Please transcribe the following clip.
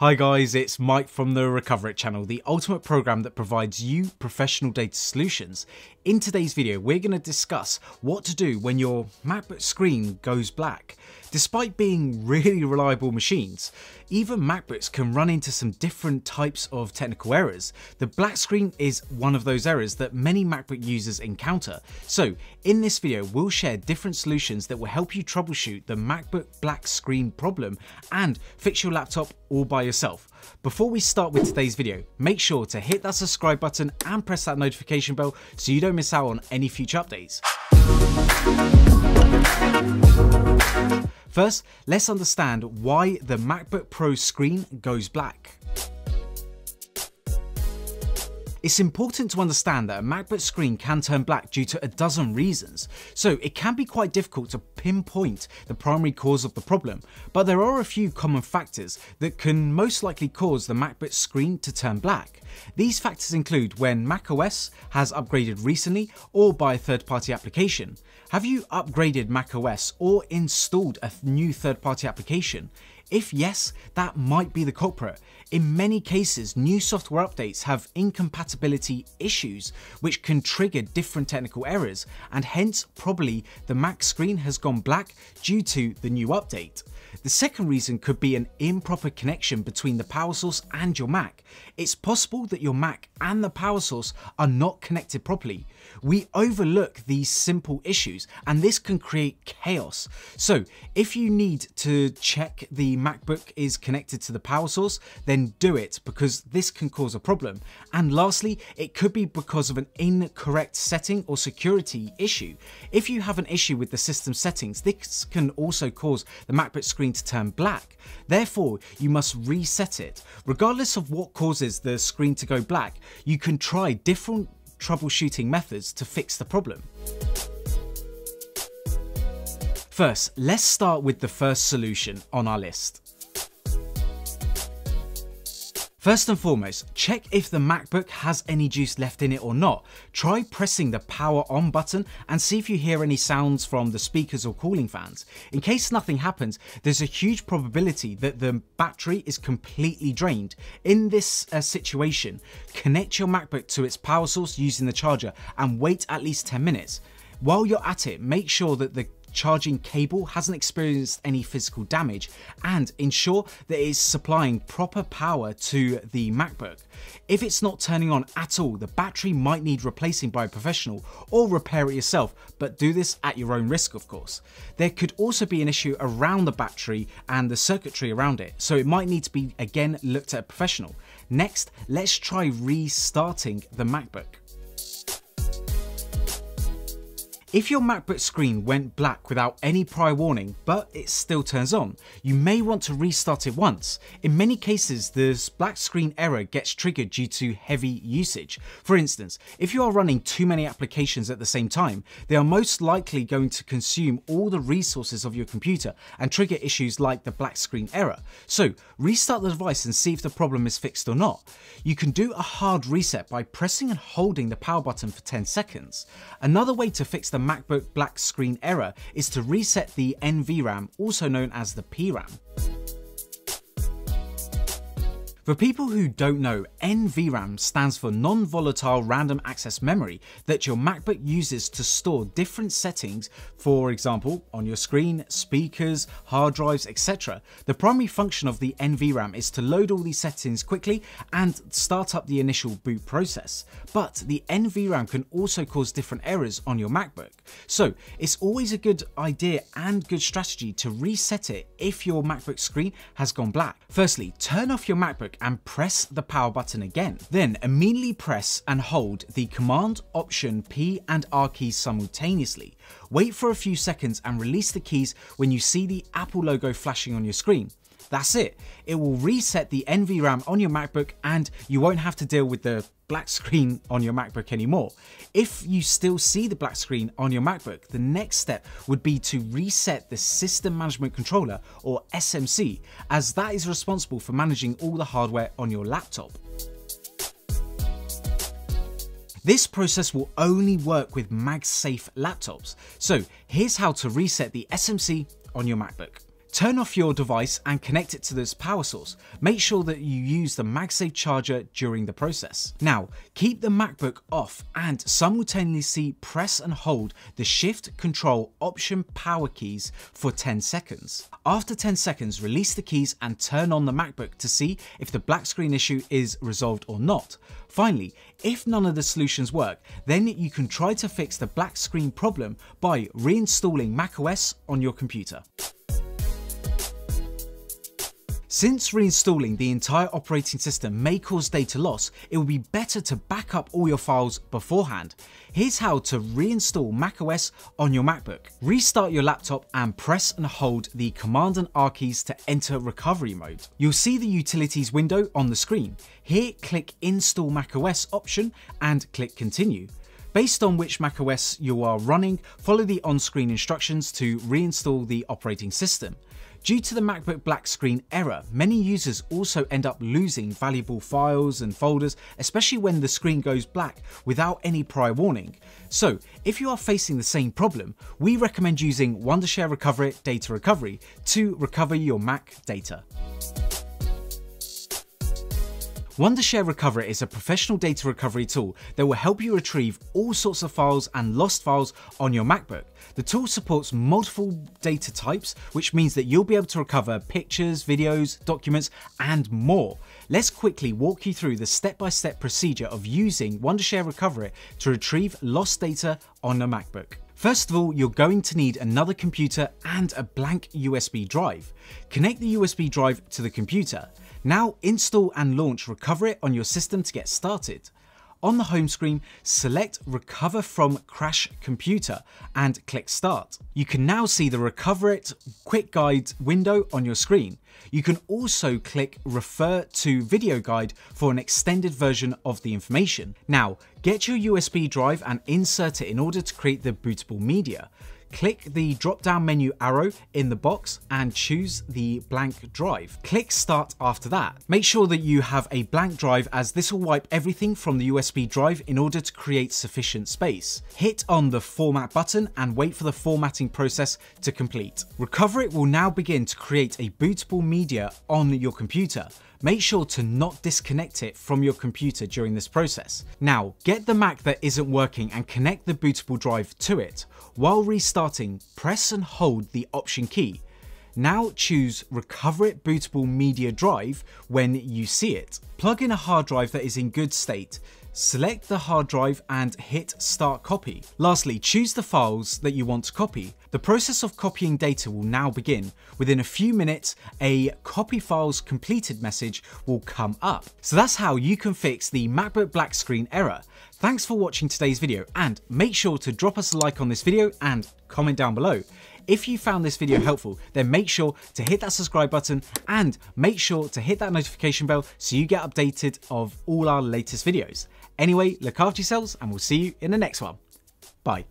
Hi guys, it's Mike from the Recoverit channel, the ultimate program that provides you professional data solutions. In today's video, we're going to discuss what to do when your MacBook screen goes black. Despite being really reliable machines, even MacBooks can run into some different types of technical errors. The black screen is one of those errors that many MacBook users encounter. So in this video, we'll share different solutions that will help you troubleshoot the MacBook black screen problem and fix your laptop all by yourself. Before we start with today's video, make sure to hit that subscribe button and press that notification bell so you don't miss out on any future updates. First, let's understand why the MacBook Pro screen goes black. It's important to understand that a MacBook screen can turn black due to a dozen reasons, so it can be quite difficult to pinpoint the primary cause of the problem, but there are a few common factors that can most likely cause the MacBook screen to turn black. These factors include when macOS has upgraded recently or by a third party application. Have you upgraded macOS or installed a new third party application? If yes, that might be the culprit. In many cases, new software updates have incompatibility issues which can trigger different technical errors and hence probably the Mac screen has gone black due to the new update. The second reason could be an improper connection between the power source and your Mac. It's possible that your Mac and the power source are not connected properly. We overlook these simple issues and this can create chaos. So if you need to check the MacBook is connected to the power source, then do it because this can cause a problem. And lastly, it could be because of an incorrect setting or security issue. If you have an issue with the system settings, this can also cause the MacBook screen to turn black. Therefore, you must reset it. Regardless of what causes the screen to go black, you can try different troubleshooting methods to fix the problem. First, let's start with the first solution on our list. First and foremost, check if the MacBook has any juice left in it or not. Try pressing the power on button and see if you hear any sounds from the speakers or cooling fans. In case nothing happens, there's a huge probability that the battery is completely drained. In this uh, situation, connect your MacBook to its power source using the charger and wait at least 10 minutes. While you're at it, make sure that the charging cable hasn't experienced any physical damage and ensure that it is supplying proper power to the MacBook. If it's not turning on at all, the battery might need replacing by a professional or repair it yourself, but do this at your own risk of course. There could also be an issue around the battery and the circuitry around it, so it might need to be again looked at a professional. Next, let's try restarting the MacBook. If your MacBook screen went black without any prior warning, but it still turns on, you may want to restart it once. In many cases, this black screen error gets triggered due to heavy usage. For instance, if you are running too many applications at the same time, they are most likely going to consume all the resources of your computer and trigger issues like the black screen error. So restart the device and see if the problem is fixed or not. You can do a hard reset by pressing and holding the power button for 10 seconds. Another way to fix the the MacBook black screen error is to reset the NVRAM, also known as the PRAM. For people who don't know, NVRAM stands for Non-Volatile Random Access Memory that your MacBook uses to store different settings, for example, on your screen, speakers, hard drives, etc. The primary function of the NVRAM is to load all these settings quickly and start up the initial boot process. But the NVRAM can also cause different errors on your MacBook. So it's always a good idea and good strategy to reset it if your MacBook screen has gone black. Firstly, turn off your MacBook and press the power button again. Then immediately press and hold the Command, Option, P and R keys simultaneously. Wait for a few seconds and release the keys when you see the Apple logo flashing on your screen. That's it. It will reset the NVRAM on your MacBook and you won't have to deal with the black screen on your MacBook anymore. If you still see the black screen on your MacBook, the next step would be to reset the System Management Controller or SMC, as that is responsible for managing all the hardware on your laptop. This process will only work with MagSafe laptops. So here's how to reset the SMC on your MacBook. Turn off your device and connect it to this power source. Make sure that you use the MagSafe charger during the process. Now, keep the MacBook off and simultaneously press and hold the Shift, Control, Option power keys for 10 seconds. After 10 seconds, release the keys and turn on the MacBook to see if the black screen issue is resolved or not. Finally, if none of the solutions work, then you can try to fix the black screen problem by reinstalling macOS on your computer. Since reinstalling the entire operating system may cause data loss, it would be better to back up all your files beforehand. Here's how to reinstall macOS on your MacBook. Restart your laptop and press and hold the Command and R keys to enter recovery mode. You'll see the utilities window on the screen. Here click install macOS option and click continue. Based on which macOS you are running, follow the on-screen instructions to reinstall the operating system. Due to the MacBook black screen error, many users also end up losing valuable files and folders, especially when the screen goes black without any prior warning. So, if you are facing the same problem, we recommend using Wondershare Recoverit Data Recovery to recover your Mac data. Wondershare Recover is a professional data recovery tool that will help you retrieve all sorts of files and lost files on your MacBook. The tool supports multiple data types, which means that you'll be able to recover pictures, videos, documents, and more. Let's quickly walk you through the step-by-step -step procedure of using Wondershare Recoverit to retrieve lost data on a MacBook. First of all, you're going to need another computer and a blank USB drive. Connect the USB drive to the computer. Now install and launch Recoverit on your system to get started. On the home screen, select Recover from Crash Computer and click Start. You can now see the Recoverit Quick Guide window on your screen. You can also click Refer to Video Guide for an extended version of the information. Now, get your USB drive and insert it in order to create the bootable media click the drop down menu arrow in the box and choose the blank drive. Click start after that. Make sure that you have a blank drive as this will wipe everything from the USB drive in order to create sufficient space. Hit on the format button and wait for the formatting process to complete. Recoverit will now begin to create a bootable media on your computer make sure to not disconnect it from your computer during this process. Now, get the Mac that isn't working and connect the bootable drive to it. While restarting, press and hold the Option key. Now choose Recoverit Bootable Media Drive when you see it. Plug in a hard drive that is in good state. Select the hard drive and hit Start Copy. Lastly, choose the files that you want to copy. The process of copying data will now begin. Within a few minutes, a copy files completed message will come up. So that's how you can fix the MacBook black screen error. Thanks for watching today's video and make sure to drop us a like on this video and comment down below. If you found this video helpful, then make sure to hit that subscribe button and make sure to hit that notification bell so you get updated of all our latest videos. Anyway, look after yourselves and we'll see you in the next one. Bye.